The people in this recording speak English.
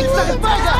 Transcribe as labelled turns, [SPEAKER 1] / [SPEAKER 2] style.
[SPEAKER 1] Pizza Burger!